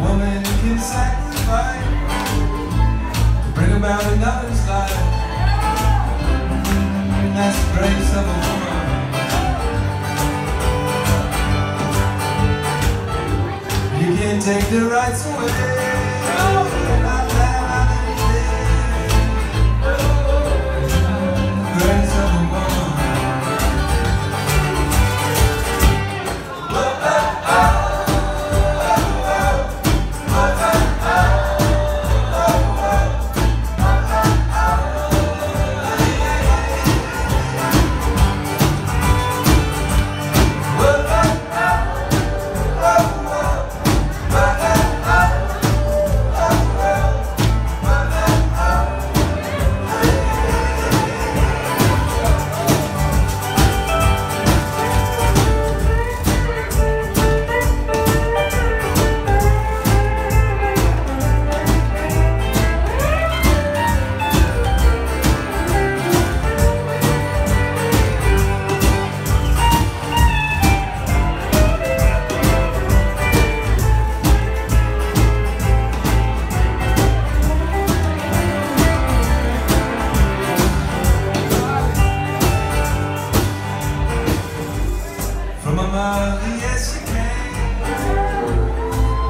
woman can sacrifice to bring about another's life. That's the grace of a woman. You can't take the rights away.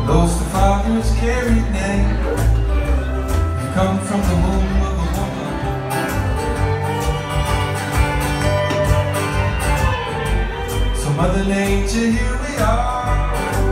Lost the father's carried name. You come from the womb of a woman. So Mother Nature, here we are.